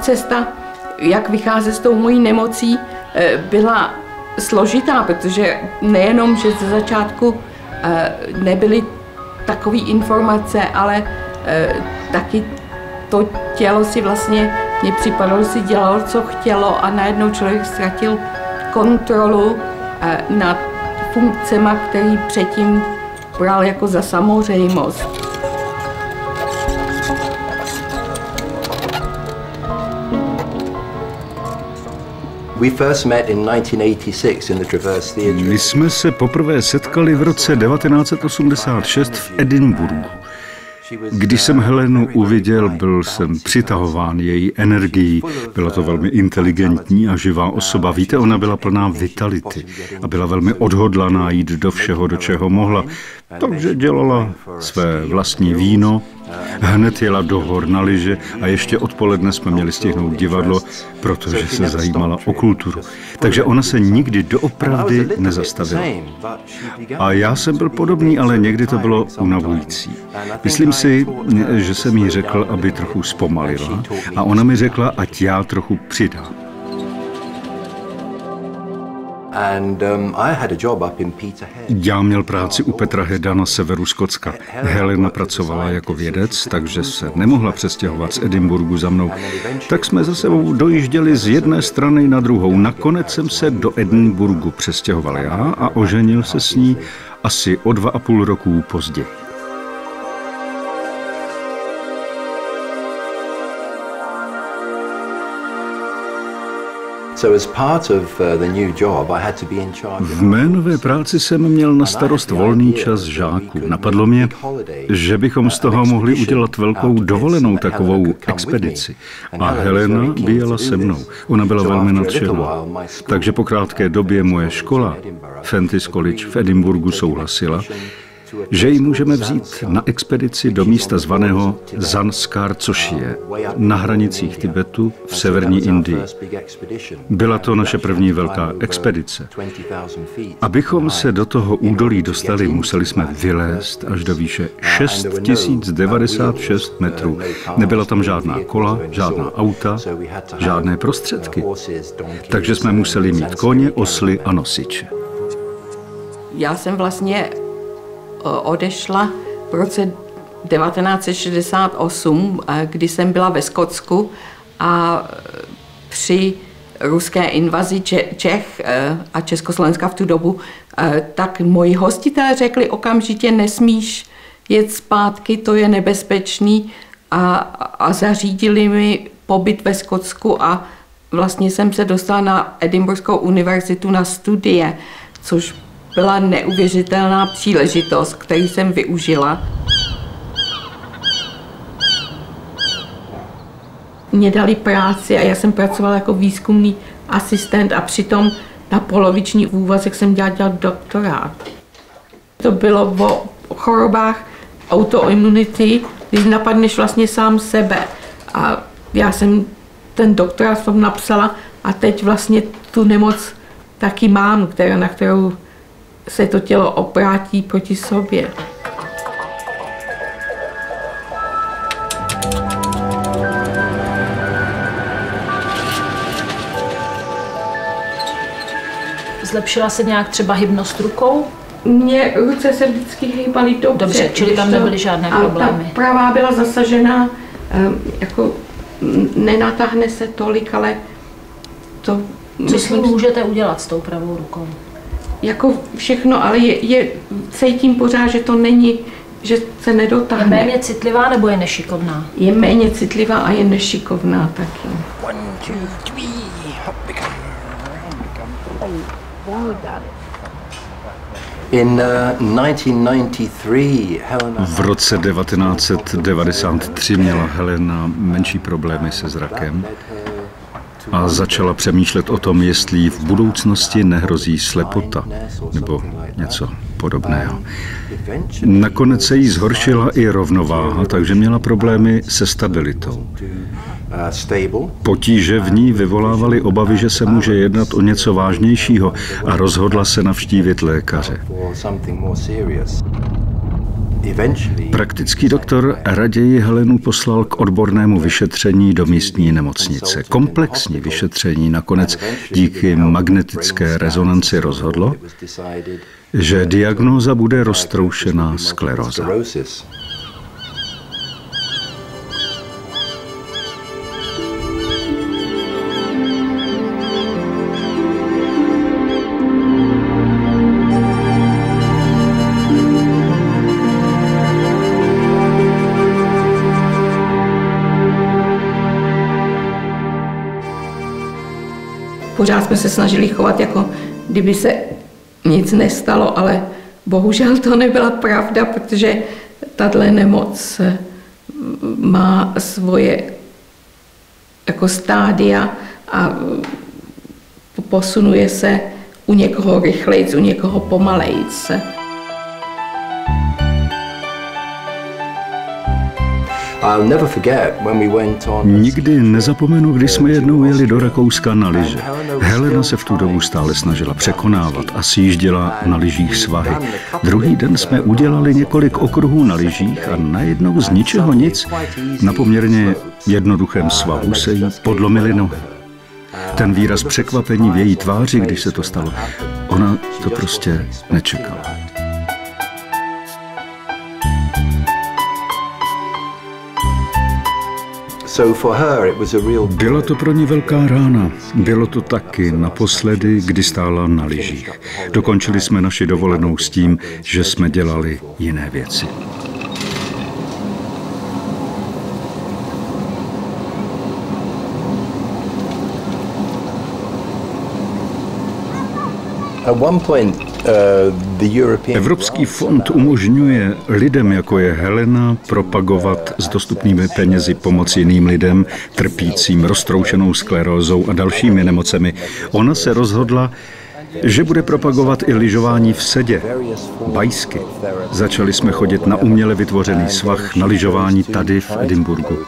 ta cesta, jak vycházet s tou mojí nemocí, eh, byla složitá, protože nejenom, že ze začátku eh, nebyly takové informace, ale eh, taky to tělo si vlastně, mně připadalo, si dělalo, co chtělo a najednou člověk ztratil kontrolu nad funkcemi, který předtím bral jako za samozřejmost. My jsme se poprvé setkali v roce 1986 v Edinburgu. Když jsem Helenu uviděl, byl jsem přitahován její energií. Byla to velmi inteligentní a živá osoba. Víte, ona byla plná vitality a byla velmi odhodlaná jít do všeho, do čeho mohla. Takže dělala své vlastní víno, hned jela do hor na liže a ještě odpoledne jsme měli stihnout divadlo, protože se zajímala o kulturu. Takže ona se nikdy doopravdy nezastavila. A já jsem byl podobný, ale někdy to bylo unavující. Myslím si, že jsem jí řekl, aby trochu zpomalila a ona mi řekla, ať já trochu přidám. Um, Já měl práci u Petra Heda na severu Skotska. Helena pracovala jako vědec, takže se nemohla přestěhovat z Edinburgu za mnou. Tak jsme za sebou dojížděli z jedné strany na druhou. Nakonec jsem se do Edinburgu přestěhoval já a oženil se s ní asi o dva a půl roku později. V mé nové práci jsem měl na starost volný čas žáků. Napadlo mě, že bychom z toho mohli udělat velkou dovolenou takovou expedici. A Helena by jela se mnou. Ona byla velmi nadšená. Takže po krátké době moje škola, Fentis College v Edinburgu, souhlasila, že ji můžeme vzít na expedici do místa zvaného Zanskar, což je na hranicích Tibetu v severní Indii. Byla to naše první velká expedice. Abychom se do toho údolí dostali, museli jsme vylézt až do výše 6096 metrů. Nebyla tam žádná kola, žádná auta, žádné prostředky. Takže jsme museli mít koně, osly a nosiče. Já jsem vlastně odešla v roce 1968, kdy jsem byla ve Skotsku a při ruské invazi Čech a Československa v tu dobu, tak moji hostitelé řekli okamžitě nesmíš jet zpátky, to je nebezpečný. A, a zařídili mi pobyt ve Skotsku a vlastně jsem se dostala na Edinburghskou univerzitu na studie, což byla neuvěřitelná příležitost, který jsem využila. Mě dali práci a já jsem pracovala jako výzkumný asistent a přitom na poloviční úvazek jsem dělala, dělala doktorát. To bylo o chorobách autoimunity, když napadneš vlastně sám sebe. A já jsem ten doktorát v tom napsala a teď vlastně tu nemoc taky mám, která, na kterou se to tělo obrátí proti sobě. Zlepšila se nějak třeba hybnost rukou? Mně ruce se vždycky hýbaly dobře. Dobře, čili tam nebyly žádné problémy. Ta pravá byla zasažena, jako nenatáhne se tolik, ale to... Co s ním můžete udělat s tou pravou rukou? Jako všechno, ale je, je, cítím pořád, že to není, že se nedotáhne. Je méně citlivá nebo je nešikovná? Je méně citlivá a je nešikovná taky. In, uh, 1993, Helena... V roce 1993 měla Helena menší problémy se zrakem a začala přemýšlet o tom, jestli v budoucnosti nehrozí slepota nebo něco podobného. Nakonec se jí zhoršila i rovnováha, takže měla problémy se stabilitou. Potíže v ní vyvolávaly obavy, že se může jednat o něco vážnějšího a rozhodla se navštívit lékaře. Praktický doktor raději Helenu poslal k odbornému vyšetření do místní nemocnice. Komplexní vyšetření nakonec díky magnetické rezonanci rozhodlo, že diagnóza bude roztroušená skleróza. Pořád jsme se snažili chovat, jako kdyby se nic nestalo, ale bohužel to nebyla pravda, protože tato nemoc eh, má svoje jako stádia a eh, posunuje se u někoho rychlejc, u někoho pomalejc. Nikdy nezapomenu, když jsme jednou jeli do Rakouska na lyže. Helena se v tu dobu stále snažila překonávat a sjížděla na lyžích svahy. Druhý den jsme udělali několik okruhů na lyžích a najednou z ničeho nic na poměrně jednoduchém svahu se jí podlomily nohy. Ten výraz překvapení v její tváři, když se to stalo, ona to prostě nečekala. Byla to pro ní velká rána. Bylo to taky naposledy, kdy stála na lyžích. Dokončili jsme naši dovolenou s tím, že jsme dělali jiné věci. At one point, Uh, Evropský fond umožňuje lidem, jako je Helena, propagovat s dostupnými penězi pomoc jiným lidem, trpícím roztroušenou sklerózou a dalšími nemocemi. Ona se rozhodla, že bude propagovat i lyžování v sedě, bajsky. Začali jsme chodit na uměle vytvořený svah na lyžování tady v Edinburgu.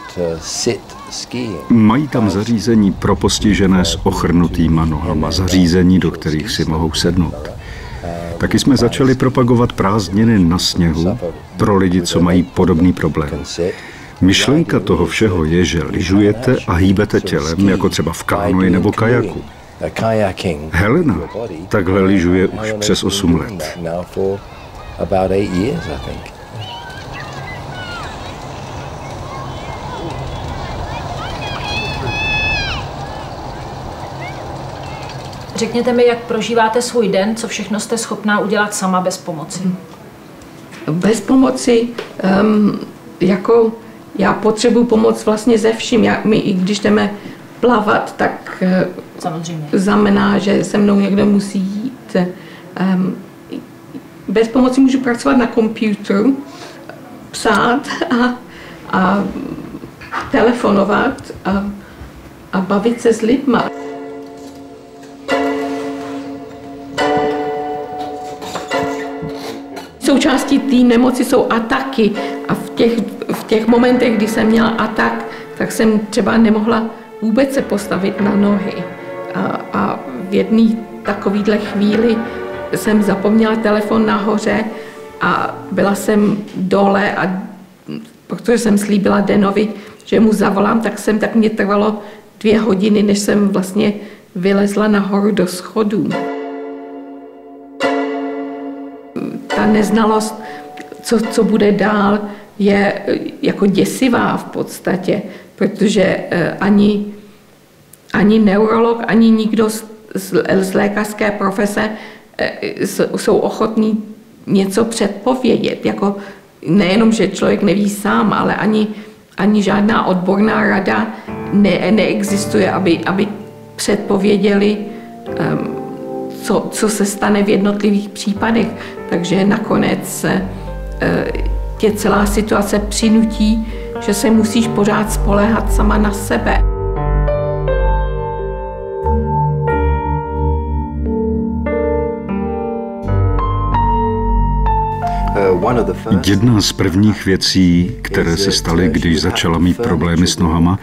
Mají tam zařízení pro postižené s ochrnutýma nohama, zařízení, do kterých si mohou sednout. Taky jsme začali propagovat prázdniny na sněhu pro lidi, co mají podobný problém. Myšlenka toho všeho je, že lyžujete a hýbete tělem, jako třeba v kánoji nebo kajaku. Helena takhle lyžuje už přes 8 let. Řekněte mi, jak prožíváte svůj den, co všechno jste schopná udělat sama bez pomoci. Bez pomoci, um, jako já potřebuji pomoc vlastně ze vším. Já, my, i když jdeme plavat, tak Samozřejmě. znamená, že se mnou někdo musí jít. Um, bez pomoci můžu pracovat na počítači, psát a, a telefonovat a, a bavit se s lidma. Součástí té nemoci jsou ataky a v těch, v těch momentech, kdy jsem měla atak, tak jsem třeba nemohla vůbec se postavit na nohy. A, a v jedné takovéhle chvíli jsem zapomněla telefon nahoře a byla jsem dole a protože jsem slíbila Denovi, že mu zavolám, tak jsem tak mě trvalo dvě hodiny, než jsem vlastně vylezla nahoru do schodů. ta neznalost, co, co bude dál, je eh, jako děsivá v podstatě, protože eh, ani, ani neurolog, ani nikdo z, z, z lékařské profese eh, jsou ochotní něco předpovědět. Jako nejenom, že člověk neví sám, ale ani, ani žádná odborná rada ne, neexistuje, aby, aby předpověděli um, co, co se stane v jednotlivých případech. Takže nakonec tě celá situace přinutí, že se musíš pořád spoléhat sama na sebe. Jedna z prvních věcí, které se staly, když začala mít problémy s nohama,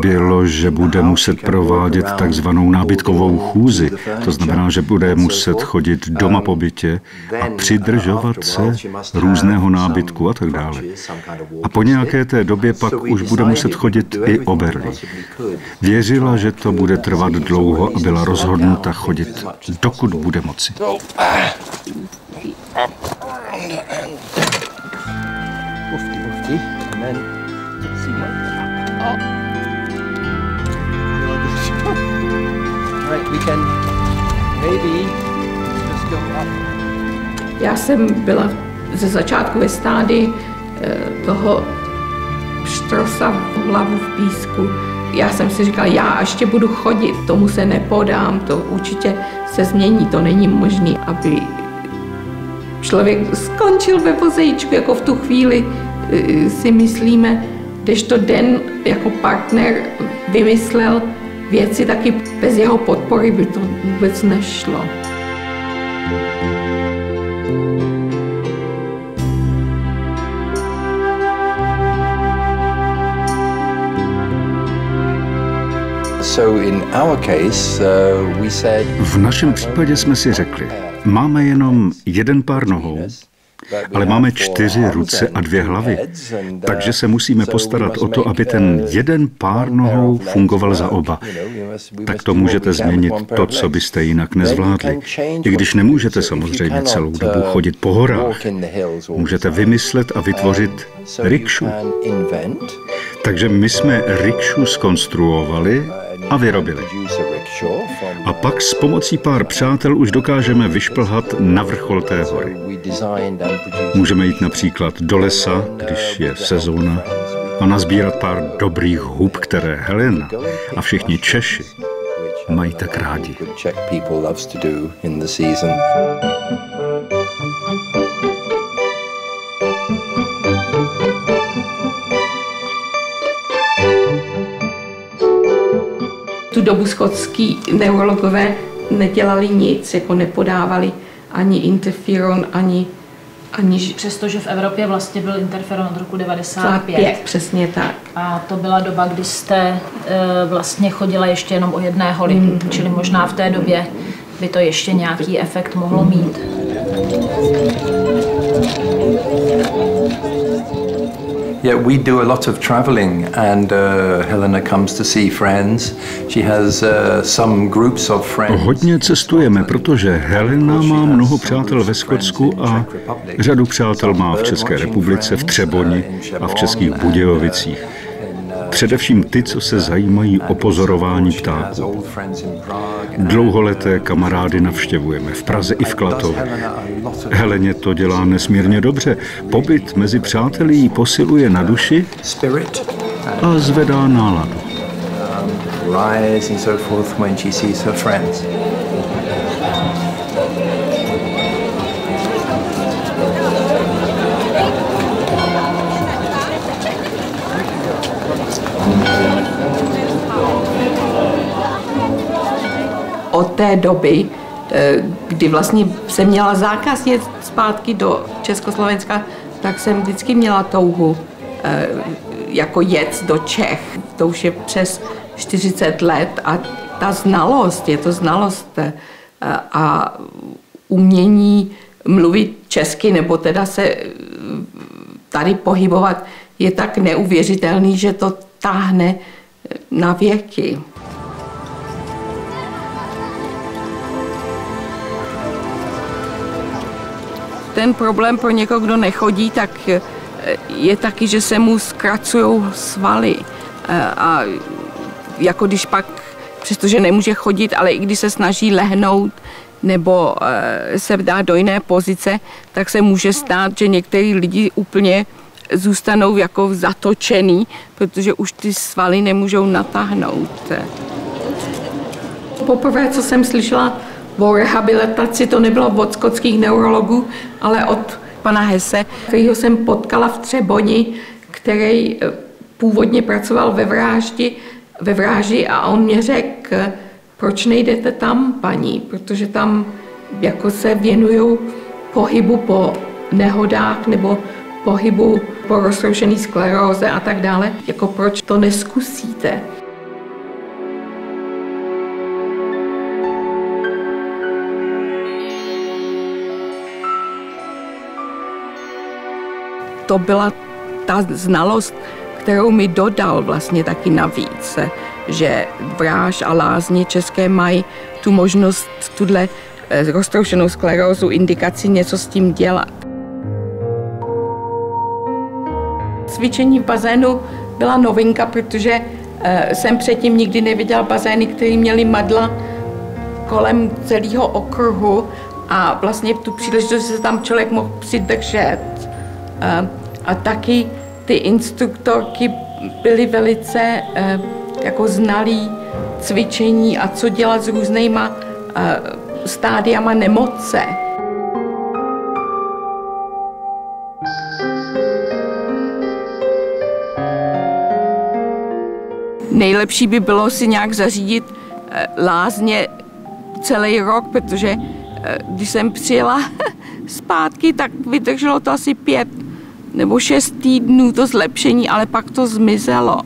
bylo, že bude muset provádět takzvanou nábytkovou chůzi. To znamená, že bude muset chodit doma po bytě a přidržovat se různého nábytku a tak dále. A po nějaké té době pak už bude muset chodit i o berlí. Věřila, že to bude trvat dlouho a byla rozhodnuta chodit, dokud bude moci. Já jsem byla ze začátku ve stádi eh, toho štrosa v hlavu v písku. Já jsem si říkala, já ještě budu chodit, tomu se nepodám, to určitě se změní, to není možné, aby člověk skončil ve vozejčku, jako v tu chvíli eh, si myslíme, když to den jako partner vymyslel věci, taky bez jeho podpory by to vůbec nešlo. Uh, v našem případě jsme si řekli, máme jenom jeden pár nohou, ale máme čtyři ruce a dvě hlavy, takže se musíme postarat o to, aby ten jeden pár nohou fungoval za oba. Tak to můžete změnit to, co byste jinak nezvládli. I když nemůžete samozřejmě celou dobu chodit po horách, můžete vymyslet a vytvořit rikšu. Takže my jsme rikšu skonstruovali a vyrobili. A pak s pomocí pár přátel už dokážeme vyšplhat na vrchol té hory. Můžeme jít například do lesa, když je sezóna, a nazbírat pár dobrých hub, které Helena a všichni Češi mají tak rádi. Tu dobu skotský neurologové nedělali nic, jako nepodávali ani interferon, ani ani... Přestože v Evropě vlastně byl interferon od roku 95. 5, přesně tak. A to byla doba, kdy jste e, vlastně chodila ještě jenom o jedné holi, mm-hmm. čili možná v té době by to ještě nějaký efekt mohlo mít. Yeah, we do a lot of traveling, and uh, Helena comes to see friends. She has uh, some groups of friends. Hodně cestujeme, protože Helena má mnoho přátel ve Skotsku a řadu přátel má v České republice, v Třeboni a v Českých Budějovicích. Především ty, co se zajímají o pozorování ptáků. Dlouholeté kamarády navštěvujeme v Praze i v Klatově. Heleně to dělá nesmírně dobře. Pobyt mezi přáteli jí posiluje na duši a zvedá náladu. Od té doby, eh, kdy vlastně jsem měla zákaz jet zpátky do Československa, tak jsem vždycky měla touhu eh, jako jet do Čech. To už je přes 40 let a ta znalost, je to znalost eh, a umění mluvit česky nebo teda se tady pohybovat je tak neuvěřitelný, že to táhne na věky. Ten problém pro někoho, kdo nechodí, tak eh, je taky, že se mu zkracují svaly. Eh, a jako když pak, přestože nemůže chodit, ale i když se snaží lehnout nebo eh, se dá do jiné pozice, tak se může stát, že některý lidi úplně zůstanou jako zatočený, protože už ty svaly nemůžou natáhnout. Poprvé, co jsem slyšela o rehabilitaci, to nebylo od skotských neurologů, ale od pana Hese, kterýho jsem potkala v Třeboni, který eh, původně pracoval ve Vráždi, ve Vráži a on mě řekl, proč nejdete tam, paní, protože tam jako se věnují pohybu po nehodách nebo pohybu po roztroušený skleróze a tak dále, jako proč to neskusíte. To byla ta znalost, kterou mi dodal vlastně taky navíc, že Vráž a Lázně České mají tu možnost tuhle eh, roztroušenou sklerózu, indikaci něco s tím dělat. Cvičení v bazénu byla novinka, protože eh, jsem předtím nikdy neviděl bazény, které měly madla kolem celého okruhu a vlastně tu příležitost se tam člověk mohl přidržet. Eh, a taky ty instruktorky byly velice jako znalí cvičení a co dělat s různýma stádiama nemoce. Nejlepší by bylo si nějak zařídit eh, lázně celý rok, protože eh, když jsem přijela zpátky, tak vydrželo to asi pět nebo šest týdnů to zlepšení, ale pak to zmizelo.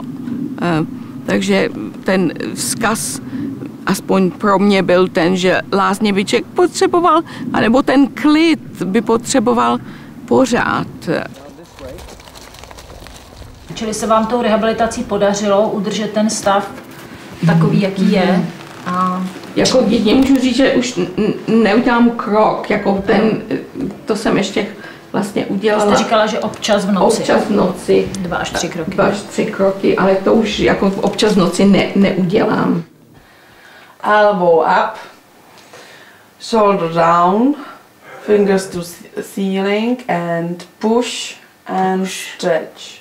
Eh, takže ten vzkaz aspoň pro mě byl ten, že lázněviček potřeboval, anebo ten klid by potřeboval pořád. Čili se vám tou rehabilitací podařilo udržet ten stav takový, jaký je? A... Jako jedině můžu říct, že už neudělám krok, jako ten, to jsem ještě vlastně udělala. Jste říkala, že občas v noci. Občas v noci. Dva až tři kroky. Dva až tři kroky, ale to už jako občas v noci ne, neudělám. Elbow up, shoulder down, fingers to ceiling and push and stretch.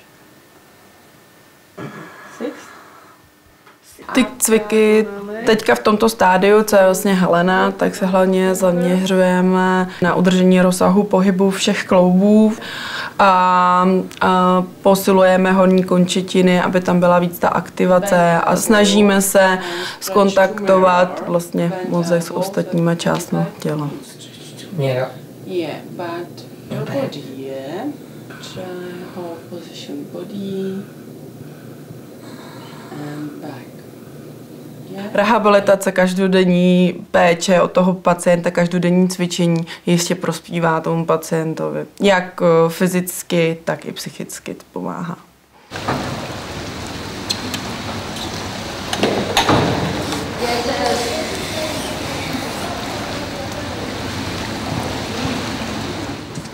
Ty cviky teďka v tomto stádiu, co je vlastně Helena, tak se hlavně zaměřujeme na udržení rozsahu pohybu všech kloubů a, a posilujeme horní končetiny, aby tam byla víc ta aktivace a snažíme se skontaktovat vlastně mozek s ostatníma částmi těla. Yeah. Yeah, but your body, yeah. Try hold position body and back. Rehabilitace, každodenní péče od toho pacienta, každodenní cvičení jistě prospívá tomu pacientovi. Jak eh, fyzicky, tak i psychicky pomáhá.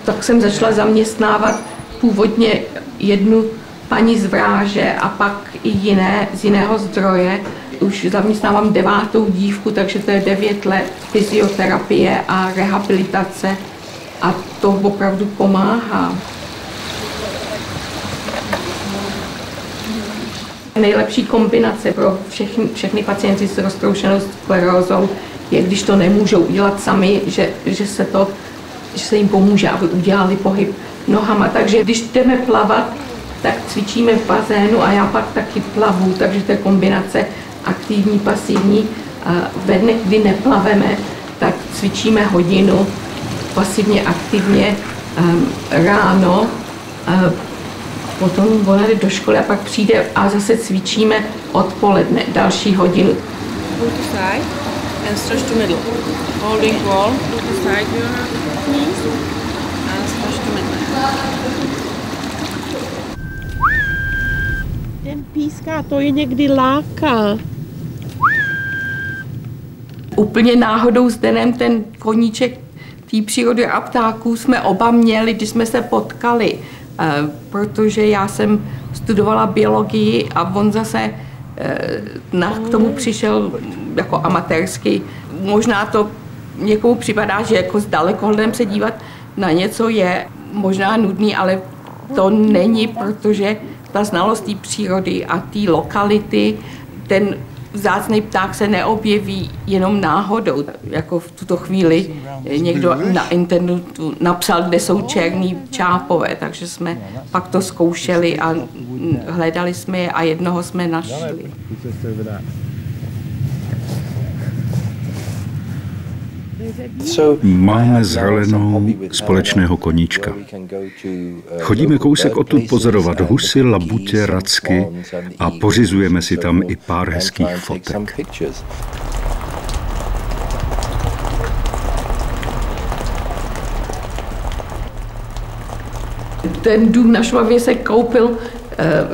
Tak jsem začala zaměstnávat původně jednu paní z Vráže a pak i jiné z jiného zdroje už zaměstnávám devátou dívku, takže to je devět let fyzioterapie a rehabilitace a to opravdu pomáhá. Nejlepší kombinace pro všechny, všechny pacienty s roztroušenou sklerózou je, když to nemůžou udělat sami, že, že, se to, že se jim pomůže, aby udělali pohyb nohama. Takže když jdeme plavat, tak cvičíme v bazénu a já pak taky plavu, takže to je kombinace aktivní, pasivní. Ve dnech, kdy neplaveme, tak cvičíme hodinu pasivně, aktivně um, ráno, potom ona jde do školy a pak přijde a zase cvičíme odpoledne další hodinu. Pull to side and stretch to middle. Holding wall, pull to side your knees and stretch to middle. Ten píská, to je někdy láka úplně náhodou s Denem ten koníček té přírody a ptáků jsme oba měli, když jsme se potkali, eh, protože já jsem studovala biologii a on zase eh, na, k tomu přišel jako amatérsky. Možná to někomu připadá, že jako s dalekohledem se dívat na něco je možná nudný, ale to není, protože ta znalost té přírody a té lokality, ten vzácný pták se neobjeví jenom náhodou. Jako v tuto chvíli někdo na internetu napsal, kde jsou černý čápové, takže jsme pak to zkoušeli a hledali jsme je a jednoho jsme našli. Máme s Helenou společného koníčka. Chodíme kousek odtud pozorovat husy, labutě, racky a pořizujeme si tam i pár hezkých fotek. Ten dům na Švavě se koupil eh,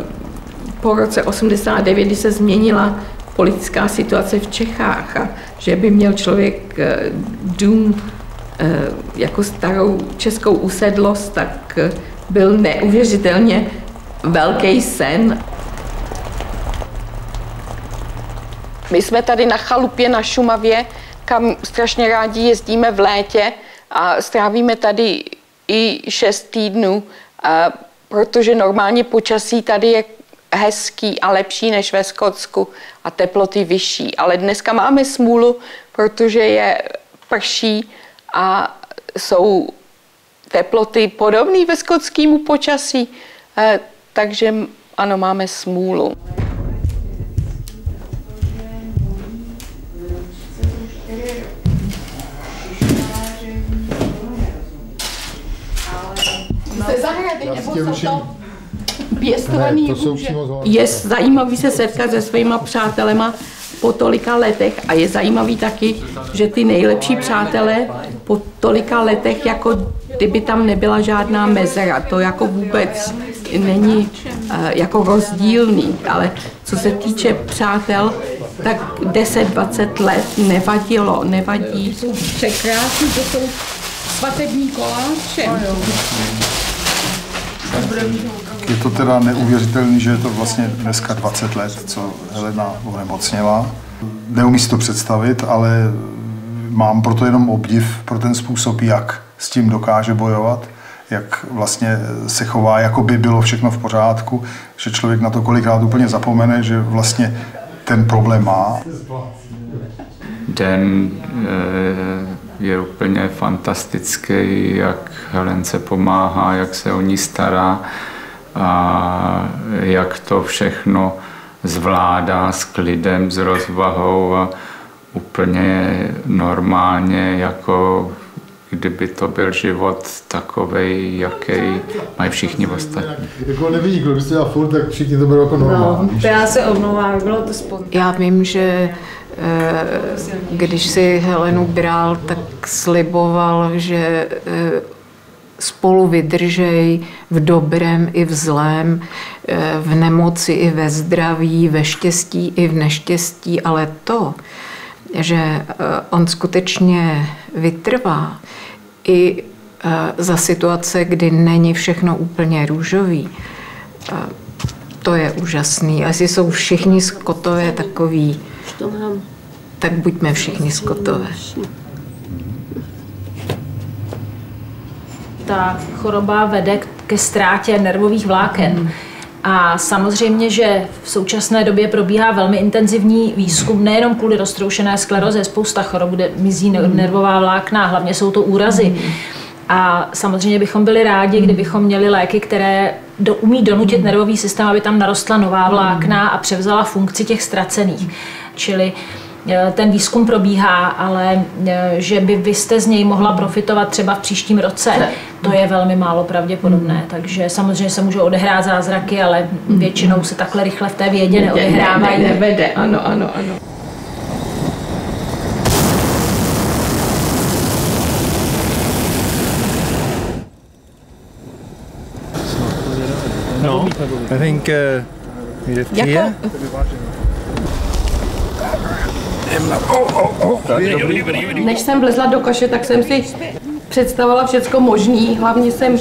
po roce 89, kdy se změnila politická situace v Čechách a že by měl člověk eh, dům eh, jako starou českou usedlost, tak byl neuvěřitelně velký sen. My jsme tady na chalupě na Šumavě, kam strašně rádi jezdíme v létě a strávíme tady i šest týdnů, protože normálně počasí tady je hezký a lepší než ve Skotsku a teploty vyšší. Ale dneska máme smůlu, protože je prší a jsou teploty podobné ve skotskému počasí, eh, takže ano, máme smůlu. Ze zahrady, nebo jsou to pěstovaný růže. Je zajímavý se setkat se svýma přátelema po tolika letech a je zajímavý taky, že ty nejlepší přátelé po tolika letech, jako kdyby tam nebyla žádná mezera, to jako vůbec není uh, jako rozdílný, ale co se týče přátel, tak 10-20 let nevadilo, nevadí. Jsou překrásný, to jsou svatební koláče. Je to teda neuvěřitelné, že je to vlastně dneska 20 let, co Helena onemocněla. Neumí si to představit, ale mám proto jenom obdiv pro ten způsob, jak s tím dokáže bojovat, jak vlastně se chová, jako by bylo všechno v pořádku, že člověk na to kolikrát úplně zapomene, že vlastně ten problém má. Den eh, je úplně fantastický, jak Helence pomáhá, jak se o ní stará a jak to všechno zvládá s klidem, s rozvahou a úplně normálně, jako kdyby to byl život takový, jaký mají všichni ostatní. Jako nevidí, když se furt, tak všichni to berou jako normální. No, já se omlouvám, bylo to spontánní. Já vím, že eh, když si Helenu bral, tak sliboval, že eh, spolu vydržej v dobrém i v zlém, eh, v nemoci i ve zdraví, ve štěstí i v neštěstí, ale to, že eh, on skutečně vytrvá i eh, za situace, kdy není všechno úplně růžový, to je úžasný. A jestli jsou všichni skotové takový, tak buďme všichni skotové. Ta choroba vede ke ztrátě nervových vláken. A samozřejmě, že v současné době probíhá velmi intenzivní výzkum, nejenom kvůli roztroušené skleroze, spousta chorob, kde mizí nervová vlákna, hlavně jsou to úrazy. A samozřejmě bychom byli rádi, kdybychom měli léky, které do, umí donutit nervový systém, aby tam narostla nová vlákna a převzala funkci těch ztracených. Čili Eh, ten výzkum probíhá, ale eh, že by vy jste z něj mohla profitovat třeba v příštím roce, to je velmi málo pravděpodobné. Hmm. Takže samozřejmě se můžou odehrát zázraky, ale hmm. většinou se takhle rychle v té vědě neodehrávají. Ne, nevede, ano, ano, ano. No, I think uh, než jsem vlezla do koše, tak jsem si představovala všecko možný. Hlavně jsem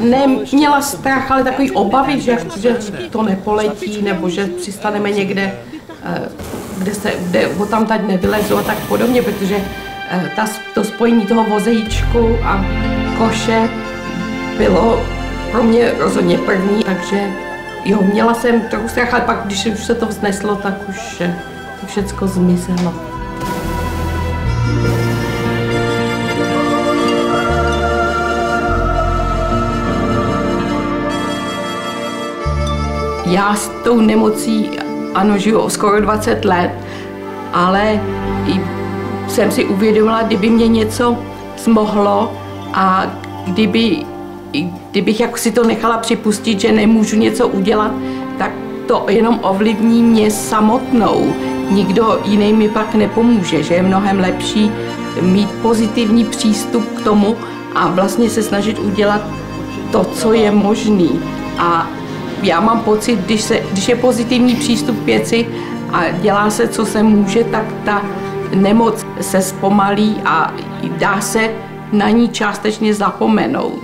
neměla strach, ale takový obavy, že, že to nepoletí, nebo že přistaneme někde, eh, kde, se, kde ho tam tady nevylezu a tak podobně, protože eh, ta, to spojení toho vozejíčku a koše bylo pro mě rozhodně první, takže jo, měla jsem trochu strach, ale pak, když už se to vzneslo, tak už eh, to všecko zmizelo. Já s tou nemocí, ano, žiju skoro 20 let, ale jsem si uvědomila, kdyby mě něco zmohlo a kdyby, kdybych jako si to nechala připustit, že nemůžu něco udělat, tak to jenom ovlivní mě samotnou. Nikdo jiný mi pak nepomůže, že je mnohem lepší mít pozitivní přístup k tomu a vlastně se snažit udělat to, co je možný. A já mám pocit, když, se, když je pozitivní přístup k věci a dělá se, co se může, tak ta nemoc se zpomalí a dá se na ní částečně zapomenout.